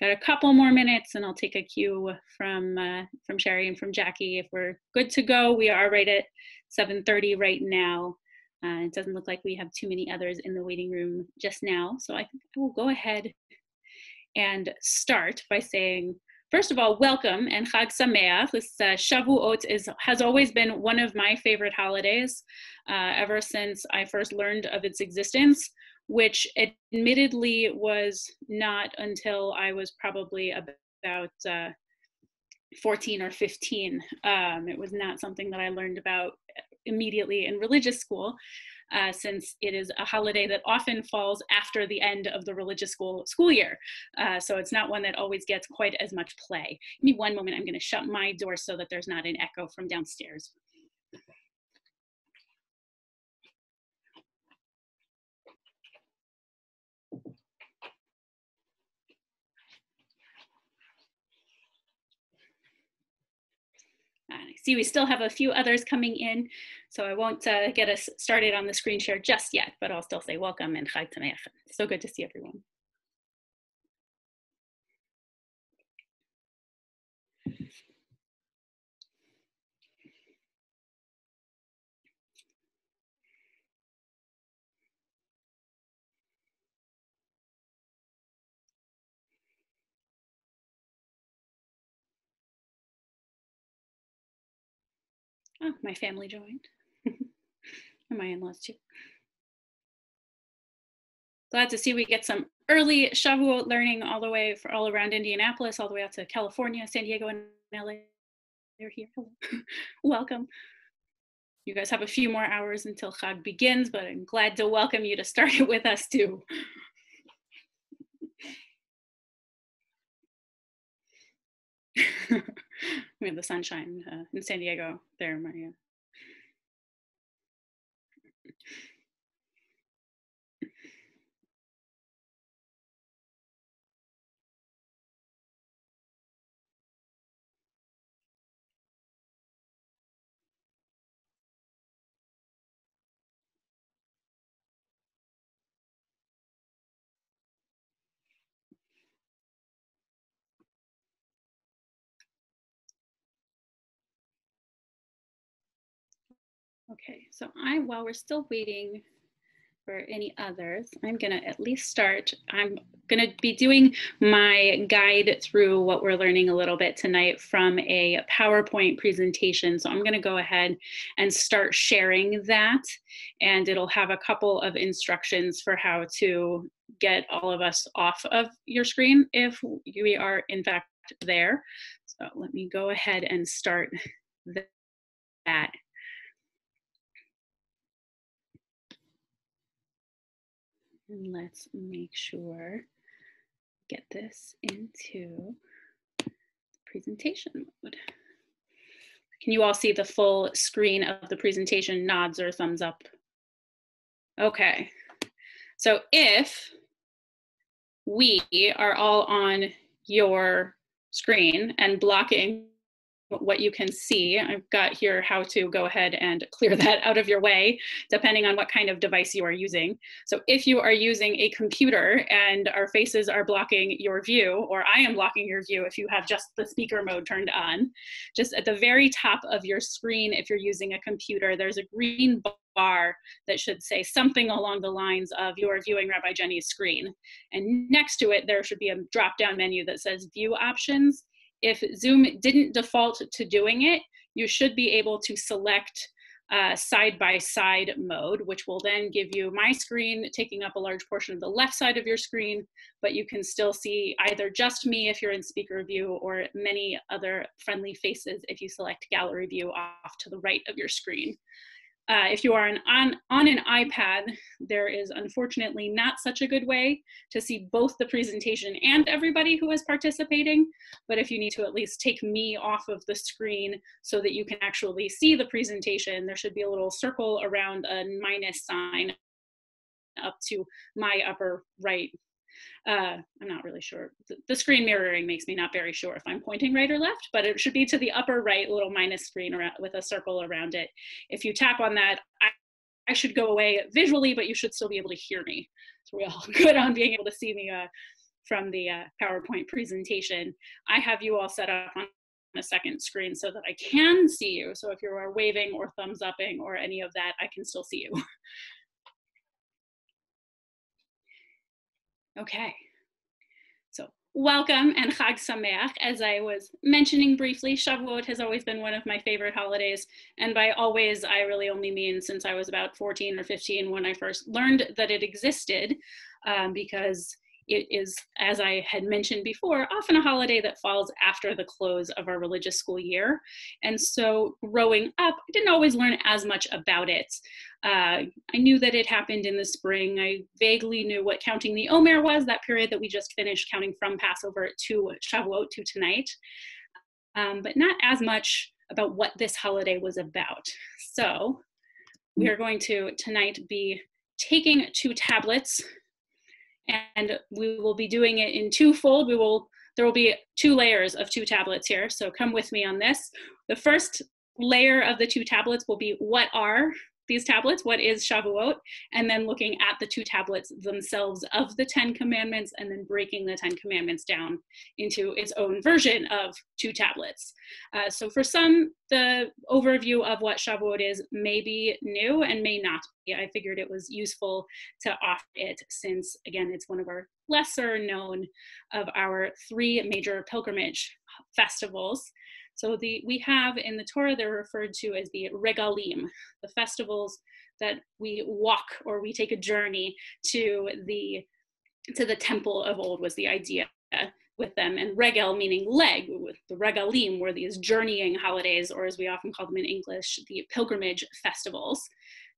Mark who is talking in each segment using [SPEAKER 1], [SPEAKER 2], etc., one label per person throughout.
[SPEAKER 1] got a couple more minutes and I'll take a cue from uh, from Sherry and from Jackie. If we're good to go, we are right at 7.30 right now. Uh, it doesn't look like we have too many others in the waiting room just now. So I think I will go ahead and start by saying, first of all, welcome and Chag Sameach. This uh, Shavuot is, has always been one of my favorite holidays uh, ever since I first learned of its existence which admittedly was not until I was probably about uh, 14 or 15. Um, it was not something that I learned about immediately in religious school. Uh, since it is a holiday that often falls after the end of the religious school school year. Uh, so it's not one that always gets quite as much play. Give me one moment, I'm gonna shut my door so that there's not an echo from downstairs. See we still have a few others coming in, so I won't uh, get us started on the screen share just yet, but I'll still say welcome and Chag. So good to see everyone. Oh, my family joined. and my in-laws too. Glad to see we get some early Shavuot learning all the way for all around Indianapolis, all the way out to California, San Diego, and LA. They're here. welcome. You guys have a few more hours until Chag begins, but I'm glad to welcome you to start it with us too. We have the sunshine uh, in San Diego there, Maria. Okay, so I, while we're still waiting for any others, I'm gonna at least start. I'm gonna be doing my guide through what we're learning a little bit tonight from a PowerPoint presentation. So I'm gonna go ahead and start sharing that and it'll have a couple of instructions for how to get all of us off of your screen if we are in fact there. So let me go ahead and start that. And let's make sure, get this into presentation mode. Can you all see the full screen of the presentation, nods or thumbs up? Okay, so if we are all on your screen and blocking what you can see. I've got here how to go ahead and clear that out of your way, depending on what kind of device you are using. So if you are using a computer and our faces are blocking your view, or I am blocking your view if you have just the speaker mode turned on, just at the very top of your screen, if you're using a computer, there's a green bar that should say something along the lines of you're viewing Rabbi Jenny's screen. And next to it, there should be a drop down menu that says view options if Zoom didn't default to doing it, you should be able to select uh, side by side mode, which will then give you my screen taking up a large portion of the left side of your screen, but you can still see either just me if you're in speaker view or many other friendly faces if you select gallery view off to the right of your screen. Uh, if you are an, on, on an iPad, there is unfortunately not such a good way to see both the presentation and everybody who is participating. But if you need to at least take me off of the screen so that you can actually see the presentation, there should be a little circle around a minus sign up to my upper right uh, I'm not really sure. The, the, screen mirroring makes me not very sure if I'm pointing right or left, but it should be to the upper right little minus screen around, with a circle around it. If you tap on that, I, I should go away visually, but you should still be able to hear me. So we're all good on being able to see me uh, from the uh, PowerPoint presentation. I have you all set up on a second screen so that I can see you. So if you are waving or thumbs upping or any of that, I can still see you. okay. So welcome and Chag Sameach. As I was mentioning briefly, Shavuot has always been one of my favorite holidays. And by always, I really only mean since I was about 14 or 15 when I first learned that it existed um, because it is, as I had mentioned before, often a holiday that falls after the close of our religious school year. And so growing up, I didn't always learn as much about it. Uh, I knew that it happened in the spring. I vaguely knew what counting the Omer was, that period that we just finished counting from Passover to Shavuot to tonight, um, but not as much about what this holiday was about. So we are going to tonight be taking two tablets and we will be doing it in twofold. We will there will be two layers of two tablets here, so come with me on this. The first layer of the two tablets will be what are these tablets, what is Shavuot, and then looking at the two tablets themselves of the Ten Commandments, and then breaking the Ten Commandments down into its own version of two tablets. Uh, so for some, the overview of what Shavuot is may be new and may not be. I figured it was useful to offer it since, again, it's one of our lesser known of our three major pilgrimage festivals. So the we have in the Torah they're referred to as the regalim, the festivals that we walk or we take a journey to the to the temple of old was the idea with them. And regel meaning leg with the regalim were these journeying holidays or as we often call them in english the pilgrimage festivals.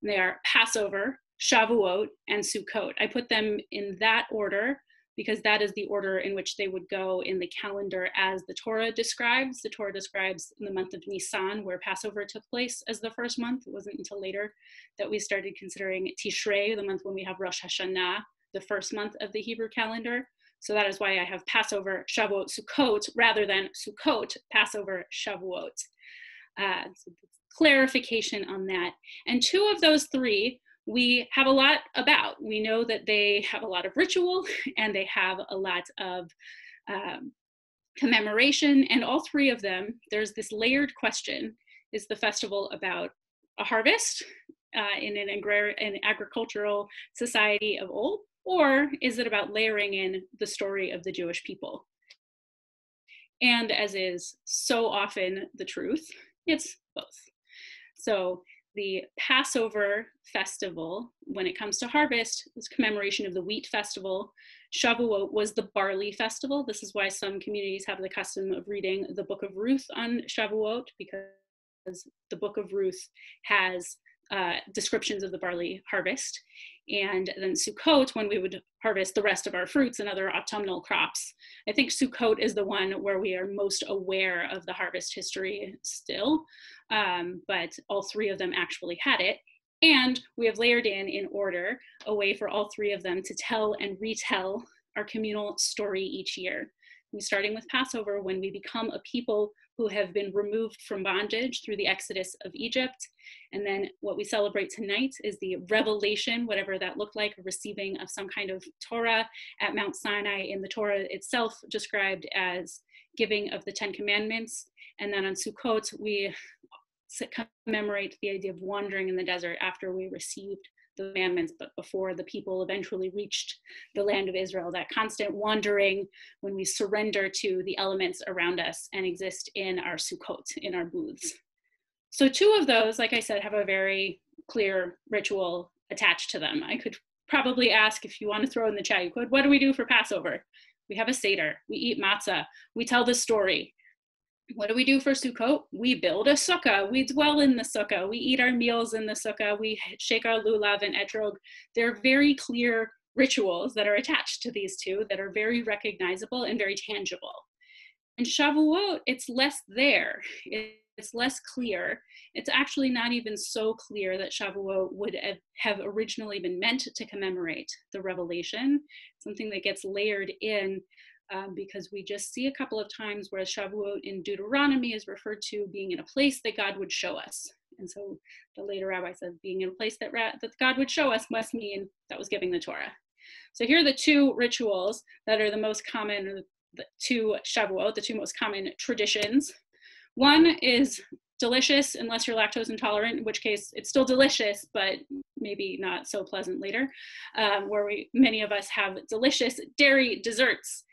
[SPEAKER 1] And they are passover shavuot and sukkot. I put them in that order because that is the order in which they would go in the calendar as the Torah describes. The Torah describes in the month of Nisan, where Passover took place as the first month. It wasn't until later that we started considering Tishrei, the month when we have Rosh Hashanah, the first month of the Hebrew calendar. So that is why I have Passover, Shavuot, Sukkot, rather than Sukkot, Passover, Shavuot. Uh, so clarification on that. And two of those three we have a lot about. We know that they have a lot of ritual and they have a lot of um, commemoration. And all three of them, there's this layered question is the festival about a harvest uh, in an, agrar- an agricultural society of old? Or is it about layering in the story of the Jewish people? And as is so often the truth, it's both. So the Passover festival, when it comes to harvest, is commemoration of the wheat festival. Shavuot was the barley festival. This is why some communities have the custom of reading the Book of Ruth on Shavuot, because the Book of Ruth has uh, descriptions of the barley harvest. And then Sukkot, when we would harvest the rest of our fruits and other autumnal crops. I think Sukkot is the one where we are most aware of the harvest history still, um, but all three of them actually had it. And we have layered in, in order, a way for all three of them to tell and retell our communal story each year. We starting with Passover, when we become a people who have been removed from bondage through the exodus of Egypt. And then what we celebrate tonight is the revelation, whatever that looked like, receiving of some kind of Torah at Mount Sinai in the Torah itself described as giving of the Ten Commandments. And then on Sukkot, we commemorate the idea of wandering in the desert after we received the commandments, but before the people eventually reached the land of Israel, that constant wandering when we surrender to the elements around us and exist in our sukkot, in our booths. So two of those, like I said, have a very clear ritual attached to them. I could probably ask if you want to throw in the chat, you could, what do we do for Passover? We have a Seder, we eat matzah, we tell the story, what do we do for Sukkot? We build a sukkah. We dwell in the sukkah. We eat our meals in the sukkah. We shake our lulav and etrog. They're very clear rituals that are attached to these two that are very recognizable and very tangible. And Shavuot, it's less there. It's less clear. It's actually not even so clear that Shavuot would have originally been meant to commemorate the revelation, something that gets layered in um, because we just see a couple of times where Shavuot in Deuteronomy is referred to being in a place that God would show us. And so the later rabbi said being in a place that, ra- that God would show us must mean that was giving the Torah. So here are the two rituals that are the most common to Shavuot, the two most common traditions. One is delicious unless you're lactose intolerant, in which case it's still delicious, but maybe not so pleasant later, um, where we many of us have delicious dairy desserts.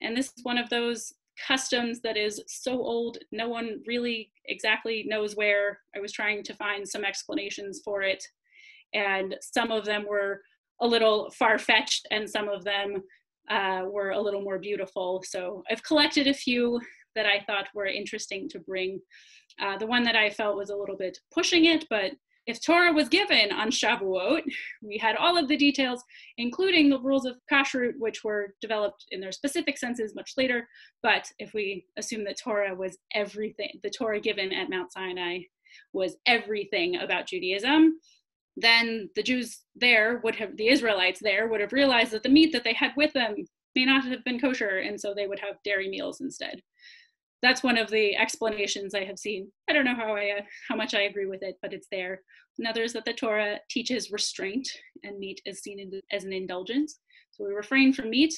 [SPEAKER 1] And this is one of those customs that is so old, no one really exactly knows where. I was trying to find some explanations for it, and some of them were a little far fetched, and some of them uh, were a little more beautiful. So I've collected a few that I thought were interesting to bring. Uh, the one that I felt was a little bit pushing it, but if Torah was given on Shavuot, we had all of the details, including the rules of kashrut, which were developed in their specific senses much later. But if we assume that Torah was everything, the Torah given at Mount Sinai was everything about Judaism, then the Jews there would have, the Israelites there would have realized that the meat that they had with them may not have been kosher, and so they would have dairy meals instead that's one of the explanations I have seen. I don't know how I uh, how much I agree with it, but it's there. Another is that the Torah teaches restraint, and meat is seen as an indulgence. So we refrain from meat.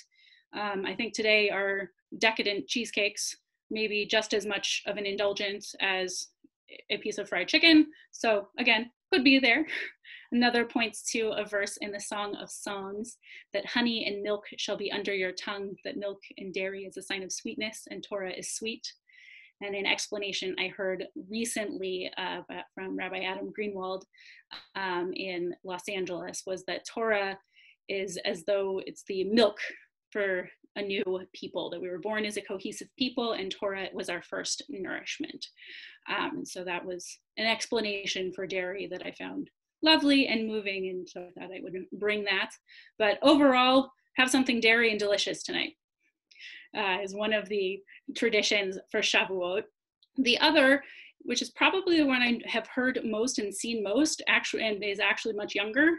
[SPEAKER 1] Um, I think today our decadent cheesecakes may be just as much of an indulgence as a piece of fried chicken. So again, could be there. Another points to a verse in the Song of Songs that honey and milk shall be under your tongue, that milk and dairy is a sign of sweetness and Torah is sweet. And an explanation I heard recently uh, from Rabbi Adam Greenwald um, in Los Angeles was that Torah is as though it's the milk for a new people, that we were born as a cohesive people, and Torah was our first nourishment. Um, so that was an explanation for dairy that I found lovely and moving, and so I thought I would bring that. But overall, have something dairy and delicious tonight. Uh, is one of the traditions for Shavuot. The other, which is probably the one I have heard most and seen most, actually, and is actually much younger,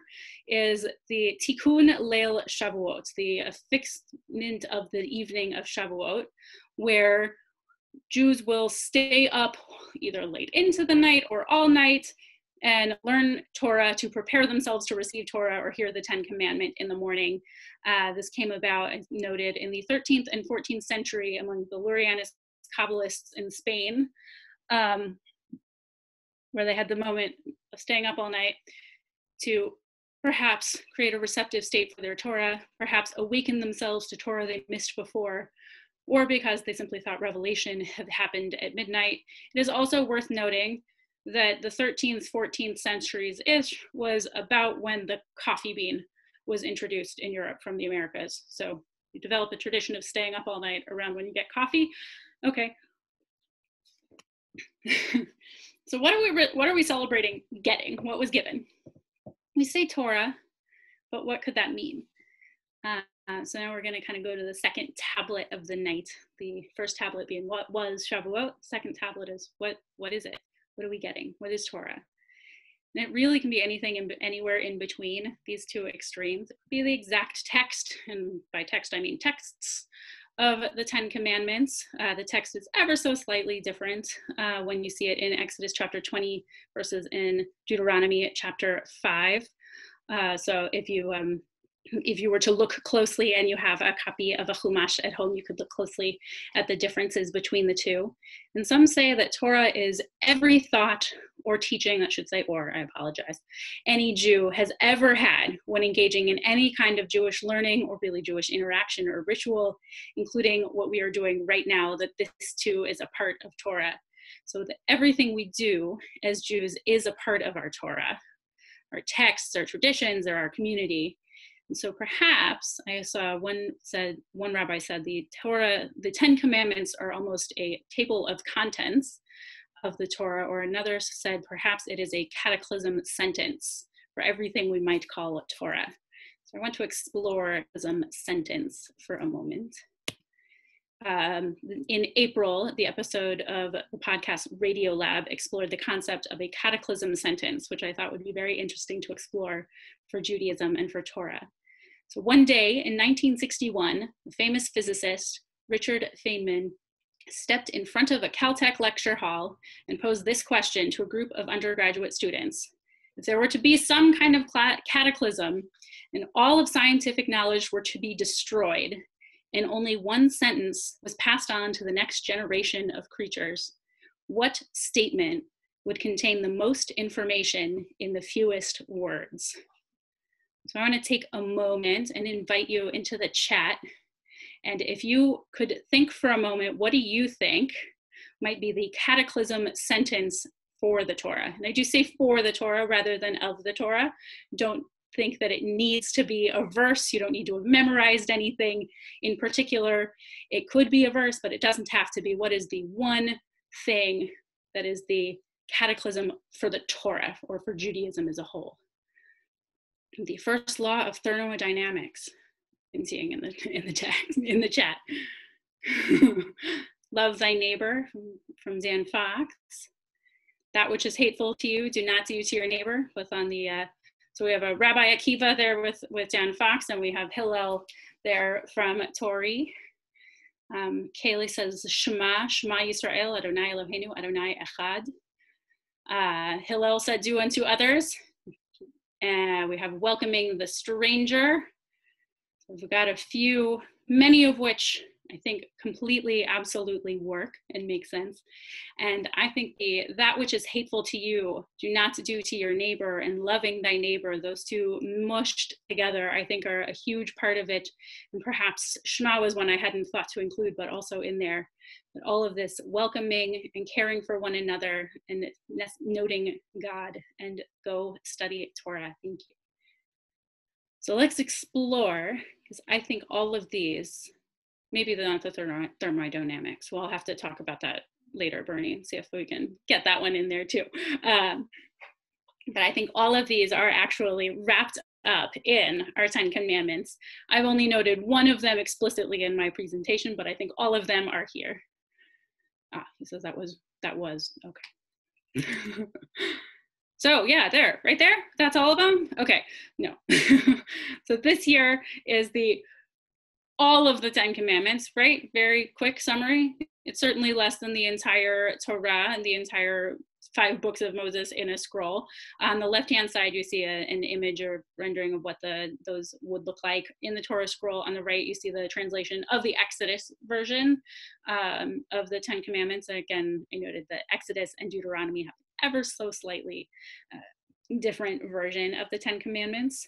[SPEAKER 1] is the Tikkun Leil Shavuot, the affixment of the evening of Shavuot, where Jews will stay up either late into the night or all night and learn Torah to prepare themselves to receive Torah or hear the Ten Commandment in the morning. Uh, this came about, as noted, in the 13th and 14th century among the Lurianist Kabbalists in Spain, um, where they had the moment of staying up all night to perhaps create a receptive state for their Torah, perhaps awaken themselves to Torah they missed before, or because they simply thought revelation had happened at midnight. It is also worth noting that the 13th, 14th centuries ish was about when the coffee bean was introduced in Europe from the Americas. So you develop a tradition of staying up all night around when you get coffee. Okay. so what are we what are we celebrating getting? What was given? We say Torah, but what could that mean? Uh, so now we're going to kind of go to the second tablet of the night. The first tablet being what was Shavuot. Second tablet is what what is it? What are we getting? What is Torah? And it really can be anything in, anywhere in between these two extremes. It could be the exact text, and by text I mean texts of the Ten Commandments. Uh, the text is ever so slightly different uh, when you see it in Exodus chapter 20 versus in Deuteronomy chapter 5. Uh, so if you um, if you were to look closely and you have a copy of a Chumash at home, you could look closely at the differences between the two. And some say that Torah is every thought or teaching, that should say, or I apologize, any Jew has ever had when engaging in any kind of Jewish learning or really Jewish interaction or ritual, including what we are doing right now, that this too is a part of Torah. So that everything we do as Jews is a part of our Torah, our texts, our traditions, or our community. And so perhaps I saw one said one rabbi said the Torah, the Ten Commandments are almost a table of contents of the Torah, or another said perhaps it is a cataclysm sentence for everything we might call a Torah. So I want to explore some sentence for a moment. Um, in April, the episode of the podcast Radio Lab explored the concept of a cataclysm sentence, which I thought would be very interesting to explore for Judaism and for Torah. So one day in 1961, the famous physicist Richard Feynman stepped in front of a Caltech lecture hall and posed this question to a group of undergraduate students. If there were to be some kind of cataclysm and all of scientific knowledge were to be destroyed, and only one sentence was passed on to the next generation of creatures, what statement would contain the most information in the fewest words? So I want to take a moment and invite you into the chat. And if you could think for a moment, what do you think might be the cataclysm sentence for the Torah? And I do say for the Torah rather than of the Torah. Don't think that it needs to be a verse. You don't need to have memorized anything in particular. It could be a verse, but it doesn't have to be. What is the one thing that is the cataclysm for the Torah or for Judaism as a whole? The first law of thermodynamics. Seeing in the in the text in the chat. Love thy neighbor from, Dan Fox. That which is hateful to you, do not do to your neighbor. Both on the uh, so we have a Rabbi Akiva there with, with Dan Fox, and we have Hillel there from Tori. Um, Kaylee says, Shema, Shema Yisrael, Adonai Eloheinu, Adonai Echad. Uh, Hillel said, do unto others. And we have welcoming the stranger. We've got a few, many of which I think completely, absolutely work and make sense. And I think the, that which is hateful to you, do not do to your neighbor, and loving thy neighbor, those two mushed together, I think are a huge part of it. And perhaps Shema was one I hadn't thought to include, but also in there. But all of this welcoming and caring for one another and noting God and go study Torah. Thank you. So let's explore, because I think all of these maybe not the thermodynamics. We'll have to talk about that later, Bernie, see if we can get that one in there too. Um, but I think all of these are actually wrapped up in our 10 commandments. I've only noted one of them explicitly in my presentation, but I think all of them are here. Ah, he says that was, that was, okay. so yeah, there, right there, that's all of them? Okay, no. so this here is the all of the Ten Commandments, right? Very quick summary. It's certainly less than the entire Torah and the entire five books of Moses in a scroll. On the left-hand side, you see a, an image or rendering of what the those would look like in the Torah scroll. On the right, you see the translation of the Exodus version um, of the Ten Commandments. And again, I noted that Exodus and Deuteronomy have ever so slightly uh, different version of the Ten Commandments.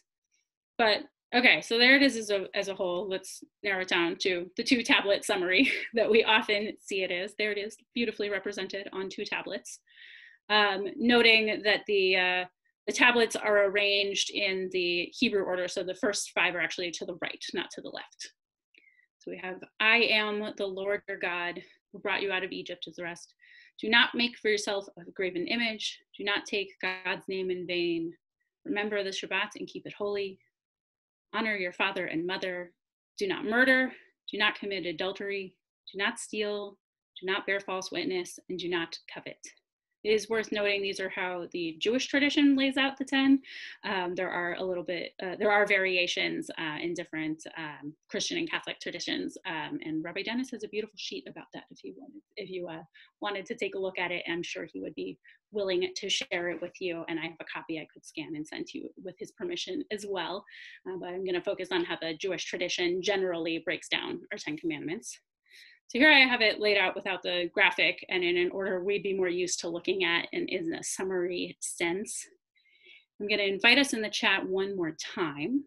[SPEAKER 1] But Okay, so there it is as a, as a whole. Let's narrow it down to the two tablet summary that we often see it as. There it is, beautifully represented on two tablets. Um, noting that the, uh, the tablets are arranged in the Hebrew order, so the first five are actually to the right, not to the left. So we have, I am the Lord your God who brought you out of Egypt as the rest. Do not make for yourself a graven image. Do not take God's name in vain. Remember the Shabbat and keep it holy honor your father and mother, do not murder, do not commit adultery, do not steal, do not bear false witness, and do not covet. It is worth noting these are how the Jewish tradition lays out the 10. Um, there are a little bit, uh, there are variations uh, in different um, Christian and Catholic traditions. Um, and Rabbi Dennis has a beautiful sheet about that if you wanted, if you uh, wanted to take a look at it. I'm sure he would be willing to share it with you. And I have a copy I could scan and send to you with his permission as well. Uh, but I'm gonna focus on how the Jewish tradition generally breaks down our 10 commandments. So here I have it laid out without the graphic and in an order we'd be more used to looking at and in a summary sense. I'm gonna invite us in the chat one more time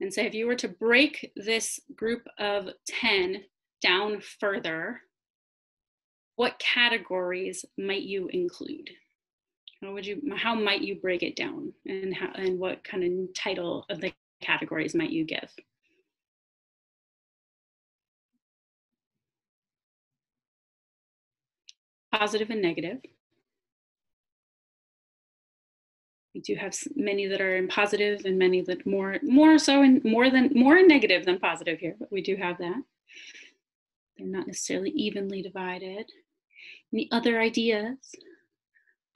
[SPEAKER 1] and say if you were to break this group of 10 down further, what categories might you include? How would you, how might you break it down and how, and what kind of title of the categories might you give? Positive and negative. We do have many that are in positive and many that more more so and more than more negative than positive here, but we do have that. They're not necessarily evenly divided. Any other ideas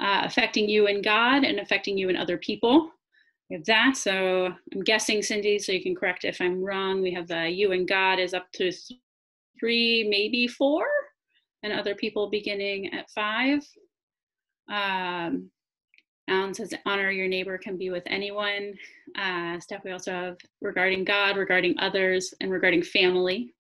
[SPEAKER 1] uh, affecting you and God and affecting you and other people? We have that. So I'm guessing, Cindy, so you can correct if I'm wrong. We have the you and God is up to three, maybe four and other people beginning at five. Um, Alan says, honor your neighbor can be with anyone. Uh, Steph, we also have regarding God, regarding others, and regarding family.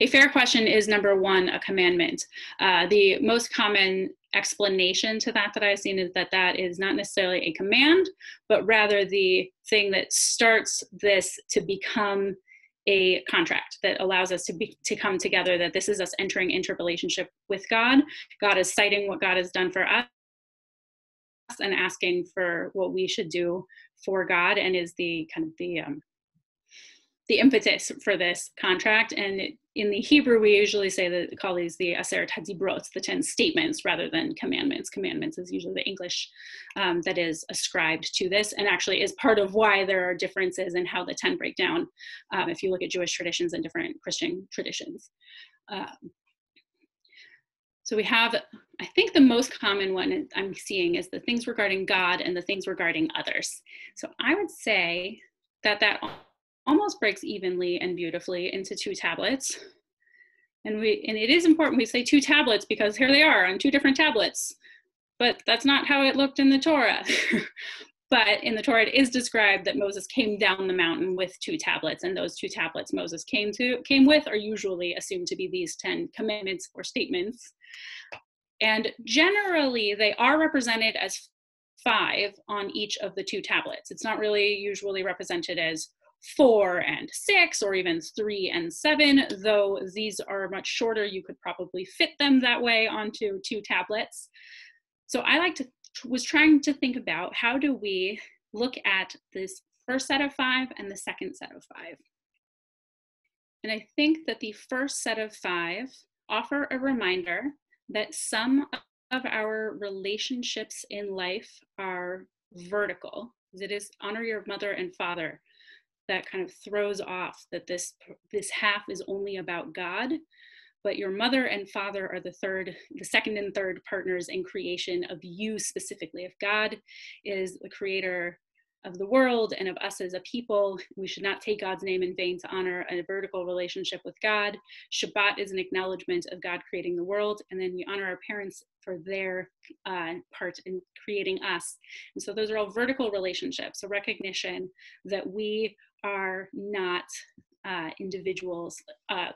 [SPEAKER 1] A fair question is number one, a commandment. Uh, the most common explanation to that that I've seen is that that is not necessarily a command, but rather the thing that starts this to become a contract that allows us to be to come together that this is us entering into relationship with god. God is citing what god has done for us and asking for what we should do for god and is the kind of the um, the impetus for this contract. And in the Hebrew, we usually say that call these the Aseret Hadibrot, the 10 statements rather than commandments. Commandments is usually the English um, that is ascribed to this and actually is part of why there are differences in how the 10 break down um, if you look at Jewish traditions and different Christian traditions. Um, so we have, I think the most common one I'm seeing is the things regarding God and the things regarding others. So I would say that that almost breaks evenly and beautifully into two tablets. And we and it is important we say two tablets because here they are on two different tablets. But that's not how it looked in the Torah. but in the Torah it is described that Moses came down the mountain with two tablets and those two tablets Moses came to came with are usually assumed to be these 10 commandments or statements. And generally they are represented as five on each of the two tablets. It's not really usually represented as four and six, or even three and seven, though these are much shorter, you could probably fit them that way onto two tablets. So I like to, was trying to think about how do we look at this first set of five and the second set of five. And I think that the first set of five offer a reminder that some of our relationships in life are vertical. It is honor your mother and father that kind of throws off that this this half is only about God, but your mother and father are the third, the second and third partners in creation of you specifically. If God is the creator of the world and of us as a people. We should not take God's name in vain to honor a vertical relationship with God. Shabbat is an acknowledgement of God creating the world, and then we honor our parents for their uh, part in creating us. And so those are all vertical relationships, a recognition that we are not uh, individuals uh,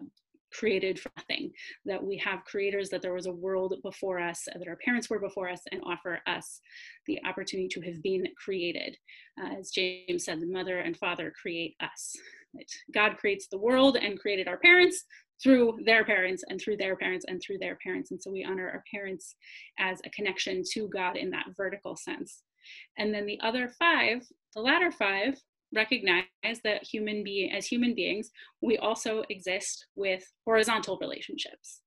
[SPEAKER 1] created for nothing, that we have creators, that there was a world before us, that our parents were before us, and offer us the opportunity to have been created. Uh, as James said, the mother and father create us. God creates the world and created our parents through their parents and through their parents and through their parents. And so we honor our parents as a connection to God in that vertical sense. And then the other five, the latter five, recognize that human being as human beings we also exist with horizontal relationships.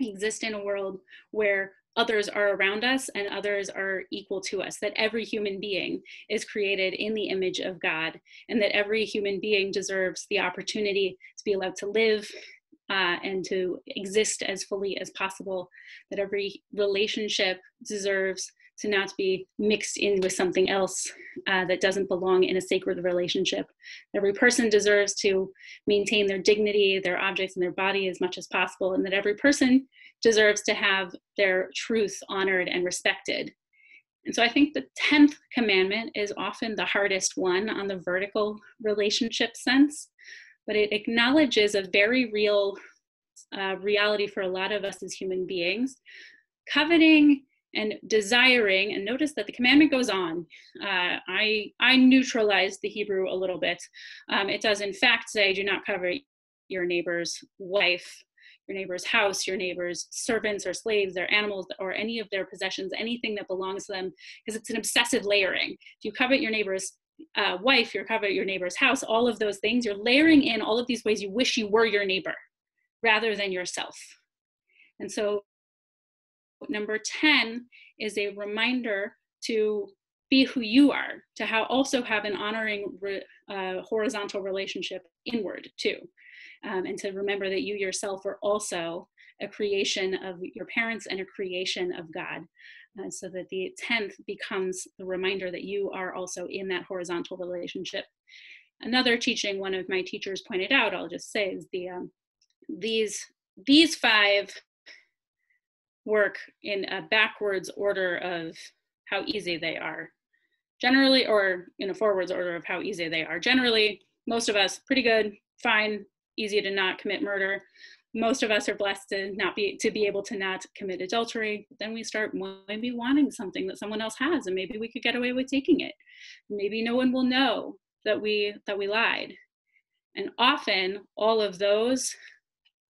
[SPEAKER 1] We exist in a world where others are around us and others are equal to us that every human being is created in the image of god and that every human being deserves the opportunity to be allowed to live uh, and to exist as fully as possible that every relationship deserves to not be mixed in with something else uh, that doesn't belong in a sacred relationship. Every person deserves to maintain their dignity, their objects, and their body as much as possible, and that every person deserves to have their truth honored and respected. And so I think the 10th commandment is often the hardest one on the vertical relationship sense, but it acknowledges a very real uh, reality for a lot of us as human beings. Coveting and desiring and notice that the commandment goes on. Uh, i i neutralized the hebrew a little bit. Um, it does in fact say do not cover your neighbor's wife your neighbor's house your neighbor's servants or slaves their animals or any of their possessions anything that belongs to them because it's an obsessive layering. If you covet your neighbor's uh, wife you covet your neighbor's house all of those things you're layering in all of these ways you wish you were your neighbor rather than yourself. And so Number 10 is a reminder to be who you are, to how also have an honoring uh, horizontal relationship inward too. Um, and to remember that you yourself are also a creation of your parents and a creation of God. Uh, so that the 10th becomes the reminder that you are also in that horizontal relationship. Another teaching one of my teachers pointed out, I'll just say, is the um, these these five work in a backwards order of how easy they are. Generally, or in a forwards order of how easy they are. Generally, most of us pretty good, fine, easy to not commit murder. Most of us are blessed to not be to be able to not commit adultery. Then we start maybe wanting something that someone else has, and maybe we could get away with taking it. Maybe no one will know that we that we lied. And often all of those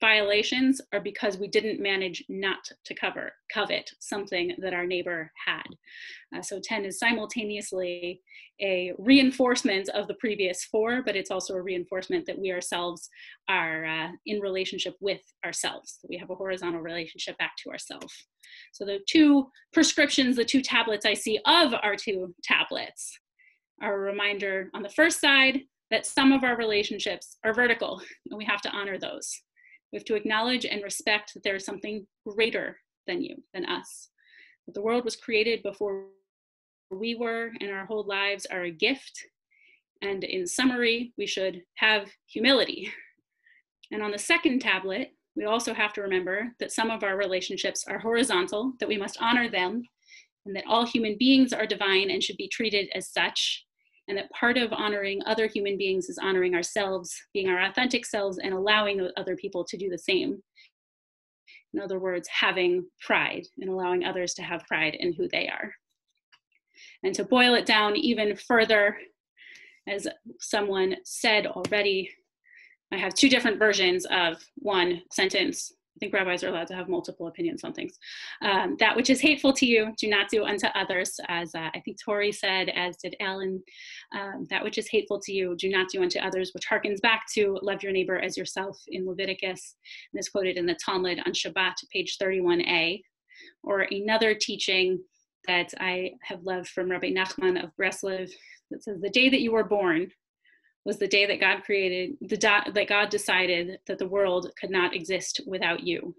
[SPEAKER 1] violations are because we didn't manage not to cover covet something that our neighbor had. Uh, so 10 is simultaneously a reinforcement of the previous four but it's also a reinforcement that we ourselves are uh, in relationship with ourselves. We have a horizontal relationship back to ourselves so the two prescriptions the two tablets i see of our two tablets are a reminder on the first side that some of our relationships are vertical and we have to honor those we have to acknowledge and respect that there is something greater than you, than us. That the world was created before we were, and our whole lives are a gift. And in summary, we should have humility. And on the second tablet, we also have to remember that some of our relationships are horizontal, that we must honor them, and that all human beings are divine and should be treated as such, and that part of honoring other human beings is honoring ourselves, being our authentic selves, and allowing other people to do the same. In other words, having pride and allowing others to have pride in who they are. And to boil it down even further, as someone said already, I have two different versions of one sentence I think rabbis are allowed to have multiple opinions on things. Um, that which is hateful to you, do not do unto others, as uh, I think Tori said, as did Alan. Um, that which is hateful to you, do not do unto others, which harkens back to love your neighbor as yourself in Leviticus, and is quoted in the Talmud on Shabbat, page 31a. Or another teaching that I have loved from Rabbi Nachman of Breslov that says, The day that you were born, was the day that God created, the that God decided that the world could not exist without you.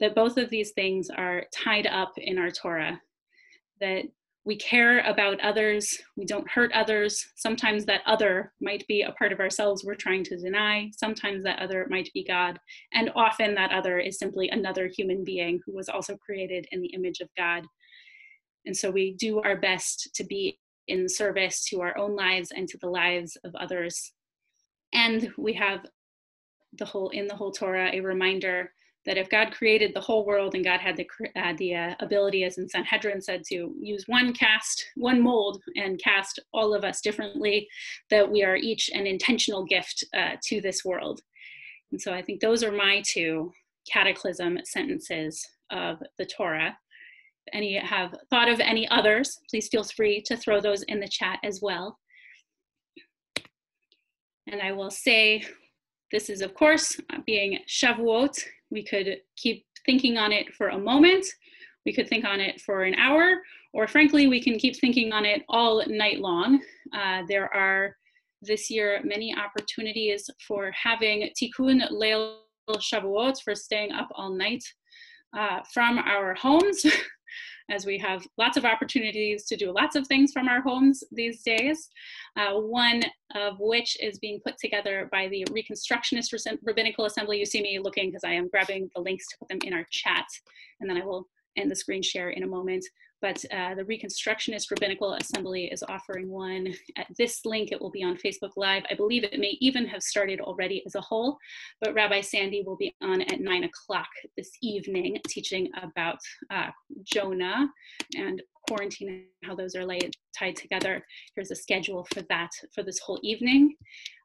[SPEAKER 1] That both of these things are tied up in our Torah. That we care about others, we don't hurt others. Sometimes that other might be a part of ourselves we're trying to deny. Sometimes that other might be God. And often that other is simply another human being who was also created in the image of God. And so we do our best to be in service to our own lives and to the lives of others. And we have the whole in the whole Torah a reminder that if God created the whole world and God had the uh, the uh, ability, as in Sanhedrin said, to use one cast, one mold, and cast all of us differently, that we are each an intentional gift uh, to this world. And so I think those are my two cataclysm sentences of the Torah any have thought of any others, please feel free to throw those in the chat as well. And I will say, this is of course being Shavuot. We could keep thinking on it for a moment. We could think on it for an hour, or frankly, we can keep thinking on it all night long. Uh, there are this year many opportunities for having tikkun leil Shavuot, for staying up all night uh, from our homes. as we have lots of opportunities to do lots of things from our homes these days. Uh, one of which is being put together by the Reconstructionist Rabbinical Assembly. You see me looking because I am grabbing the links to put them in our chat, and then I will end the screen share in a moment but uh, the Reconstructionist Rabbinical Assembly is offering one at this link. It will be on Facebook Live. I believe it may even have started already as a whole, but Rabbi Sandy will be on at nine o'clock this evening teaching about uh, Jonah and quarantine and how those are laid tied together. Here's a schedule for that for this whole evening.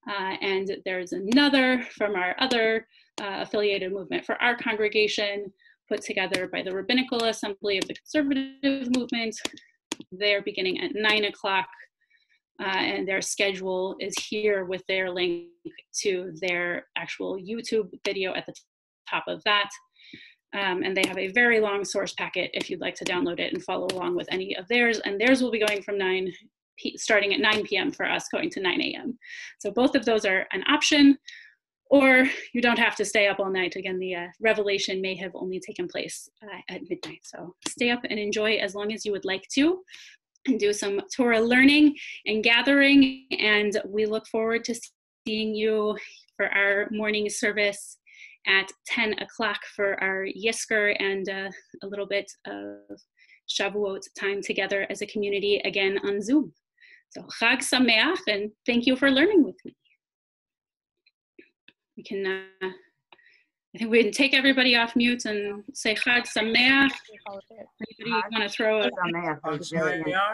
[SPEAKER 1] Uh, and there's another from our other uh, affiliated movement for our congregation put together by the Rabbinical Assembly of the Conservative Movement. They're beginning at nine o'clock, uh, and their schedule is here with their link to their actual YouTube video at the top of that. Um, and they have a very long source packet if you'd like to download it and follow along with any of theirs. And theirs will be going from 9 p starting at 9 p.m. for us, going to 9 a.m. So both of those are an option or you don't have to stay up all night. Again, the uh, revelation may have only taken place uh, at midnight. So stay up and enjoy as long as you would like to and do some Torah learning and gathering. And we look forward to seeing you for our morning service at 10 o'clock for our Yizkor and uh, a little bit of Shavuot time together as a community again on Zoom. So Chag Sameach, and thank you for learning with me. We can, uh, I think we can take everybody off mute and say Chag Sameach. Anybody want to throw a
[SPEAKER 2] Sameach was very
[SPEAKER 3] Sameach.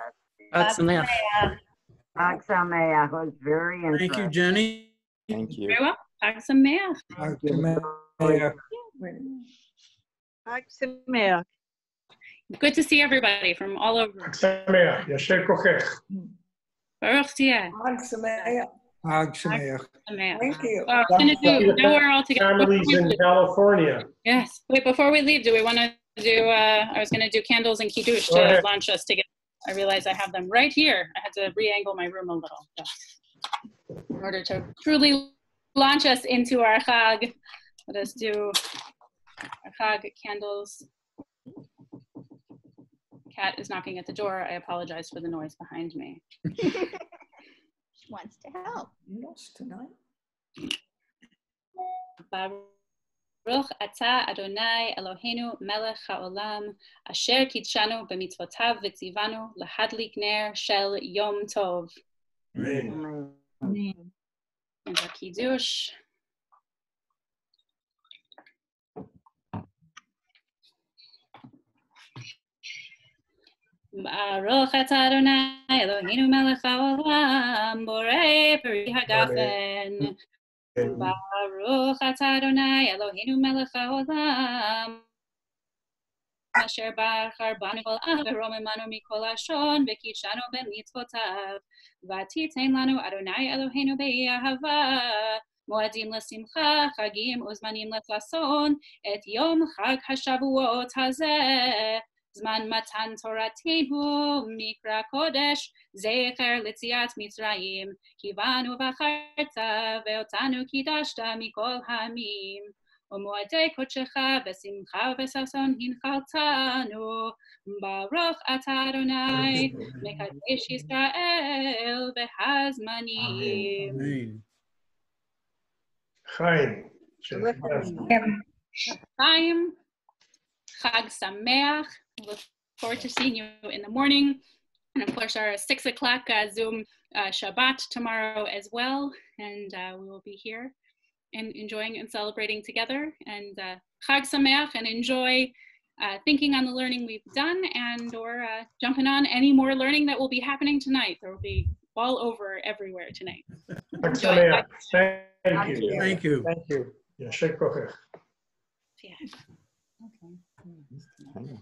[SPEAKER 4] Chag Sameach.
[SPEAKER 2] Chag Sameach was very interesting.
[SPEAKER 3] Thank you. Jenny.
[SPEAKER 4] Thank you.
[SPEAKER 1] very well? Chag Sameach.
[SPEAKER 5] Chag Sameach.
[SPEAKER 6] Chag Sameach.
[SPEAKER 1] Good to see everybody from all over.
[SPEAKER 7] Sameach, Yasher Kochech.
[SPEAKER 1] Baruch Tihyeh.
[SPEAKER 5] Chag Sameach. Chag Sameach.
[SPEAKER 1] Sameach.
[SPEAKER 5] Thank you.
[SPEAKER 1] Uh, I'm gonna do, now we're all together.
[SPEAKER 7] Families in California.
[SPEAKER 1] Yes. Wait, before we leave, do we want to do, uh, I was going to do candles and kiddush
[SPEAKER 7] Go
[SPEAKER 1] to
[SPEAKER 7] ahead.
[SPEAKER 1] launch us together. I realize I have them right here. I had to re-angle my room a little. so. In order to truly launch us into our Chag, let us do our Chag candles. Cat is knocking at the door. I apologize for the noise behind me.
[SPEAKER 8] She wants to help.
[SPEAKER 5] Yes, tonight.
[SPEAKER 1] Baruch atah Adonai Eloheinu melech haolam asher kidshanu b'mitzvotav v'tzivanu lahadlik ner shel yom tov.
[SPEAKER 7] Amen.
[SPEAKER 2] Amen.
[SPEAKER 1] And a kiddush. Baruch atah Adonai Eloheinu melech haolam borei peri hagafen. Baruch atah Adonai Eloheinu melech haolam asher bachar banu kol av veromemanu mikol hashon v'kidshanu b'mitzvotav v'titein lanu Adonai Eloheinu be'ahava moadim l'simcha chagim uzmanim l'chason et yom chag hashavuot hazeh זמן מתן תורתנו מקרא קודש, זכר ליציאת מצרים, כי בנו בחרת ואותנו קידשת מכל העמים. ומועדי קודשך בשמחה ובששון הנחלתנו, ברוך אתה אדוני, מקדש ישראל והזמנים.
[SPEAKER 3] Amen.
[SPEAKER 7] Chaim.
[SPEAKER 1] Chaim, Chag Sameach. Look forward to seeing you in the morning. And of course, our six o'clock uh, Zoom uh, Shabbat tomorrow as well. And uh, we will be here and enjoying and celebrating together. And uh, Chag Sameach and enjoy uh, thinking on the learning we've done and or uh, jumping on any more learning that will be happening tonight. There will be all over everywhere tonight.
[SPEAKER 7] Chag Sameach. Thank you.
[SPEAKER 3] Thank you.
[SPEAKER 5] Thank you.
[SPEAKER 7] Yasher Kochech.
[SPEAKER 1] Yeah.
[SPEAKER 4] Nice.